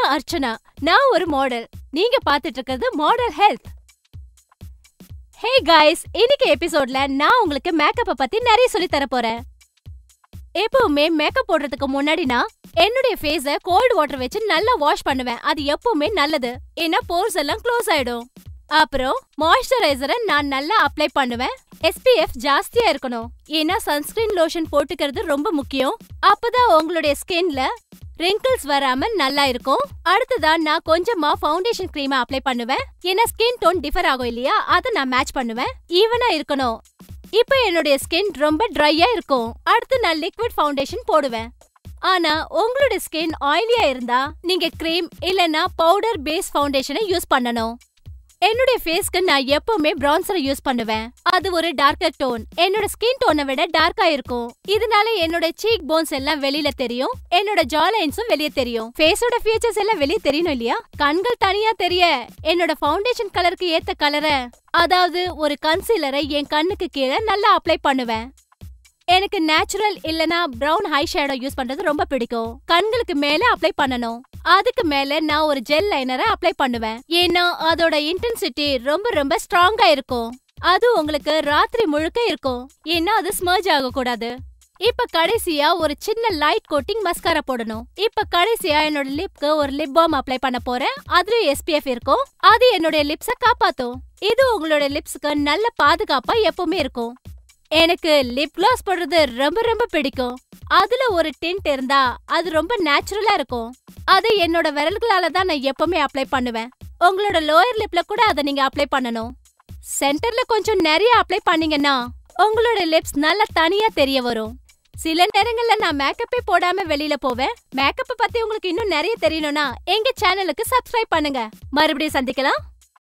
அர்ச்சனா நான் ஒரு மாடல் நீங்க பாத்துட்டு இருக்கிறது மாடல் ஹெல்த் ஹே காய்ஸ் இன்னைக்கு எபிசோட்ல நான் உங்களுக்கு மேக்கப்பை பத்தி நிறைய சொல்லி தர போறேன். எப்பவுமே மேக்கப் போடுறதுக்கு முன்னாடி நான் என்னுடைய ஃபேஸ கோல்ட் வாட்டர் வச்சு நல்லா வாஷ் பண்ணுவேன். அது எப்பவுமே நல்லது. ஏன்னா போர்ஸ் எல்லாம் க்ளோஸ் ஆயிடும். அப்புறம் மாய்ஸ்சரைசரை நான் நல்லா அப்ளை பண்ணுவேன். எஸ்பிஎஃப் ஜாஸ்தியா இருக்கணும். ஏன்னா சன்ஸ்கிரீன் லோஷன் போட்டுக்கிறது ரொம்ப முக்கியம். அப்பதான் உங்களுடைய ஸ்கின்ல ரிங்கிள்ஸ் வராம நல்லா இருக்கும். அடுத்ததா நான் கொஞ்சமா ஃபவுண்டேஷன் க்ரீம் அப்ளை பண்ணுவேன். ஏன்னா ஸ்கின் டோன் டிஃபர் ஆகும் இல்லையா? அதை நான் மேட்ச் பண்ணுவேன். ஈவனா இருக்கணும். இப்போ என்னுடைய ஸ்கின் ரொம்ப ட்ரையா இருக்கும். அடுத்து நான் லிக்விட் ஃபவுண்டேஷன் போடுவேன். ஆனா உங்களுடைய ஸ்கின் ஆயிலியா இருந்தா நீங்க க்ரீம் இல்லனா பவுடர் பேஸ் ஃபவுண்டேஷனை யூஸ் பண்ணணும். என்னுடைய ஃபேஸ்க்கு நான் எப்பவுமே பிரான்சர் யூஸ் பண்ணுவேன். அது ஒரு டார்க்கர் டோன் என்னோட ஸ்கின் டோனை விட டார்க்கா இருக்கும். இதனால என்னோட சீக் போன்ஸ் எல்லாம் வெளியில தெரியும். என்னோட ஜா லைன்ஸும் வெளியே தெரியும். ஃபேஸோட ஃபீச்சர்ஸ் எல்லாம் வெளியே தெரியணும் இல்லையா? கண்கள் தனியா தெரிய. என்னோட ஃபவுண்டேஷன் கலருக்கு ஏத்த கலரை அதாவது ஒரு கன்சீலரை என் கண்ணுக்கு கீழே நல்லா அப்ளை பண்ணுவேன். எனக்கு நேச்சுரல் இல்லனா பிரவுன் ஹை ஷேடோ யூஸ் பண்றது ரொம்ப பிடிக்கும். கண்களுக்கு மேல அப்ளை பண்ணனும் அதுக்கு மேல நான் ஒரு ஜெல் லைனரை அப்ளை பண்ணுவேன். ஏன்னா அதோட இன்டென்சிட்டி ரொம்ப ரொம்ப ஸ்ட்ராங்கா இருக்கும். அது உங்களுக்கு ராத்திரி முழுக்க இருக்கும். ஏன்னா அது ஸ்மர்ஜ் ஆக கூடாது இப்ப கடைசியா ஒரு சின்ன லைட் கோட்டிங் மஸ்காரா போடணும். இப்ப கடைசியா என்னோட லிப்க்கு ஒரு லிப் பாம் அப்ளை பண்ண போறேன். அதுலயும் எஸ்பிஎஃப் இருக்கும். அது என்னுடைய லிப்ஸ காப்பாத்தும். இது உங்களோட லிப்ஸ்க்கு நல்ல பாதுகாப்பா எப்பவுமே இருக்கும். எனக்கு லிப் கிளாஸ் போடுறது ரொம்ப ரொம்ப பிடிக்கும். அதுல ஒரு டிண்ட் இருந்தா அது ரொம்ப நேச்சுரலா இருக்கும். அது என்னோட விரல்களால தான் நான் எப்பவுமே அப்ளை பண்ணுவேன். உங்களோட லோயர் லிப்ல கூட அதை நீங்க அப்ளை பண்ணணும். சென்டர்ல கொஞ்சம் நிறைய அப்ளை பண்ணீங்கன்னா உங்களோட லிப்ஸ் நல்லா தனியா தெரிய வரும். சில நேரங்கள்ல நான் மேக்கப்பே போடாம வெளியில போவேன். மேக்கப்பை பத்தி உங்களுக்கு இன்னும் நிறைய தெரியணும்னா எங்க சேனலுக்கு சப்ஸ்கிரைப் பண்ணுங்க. மறுபடியும் சந்திக்கலாம்.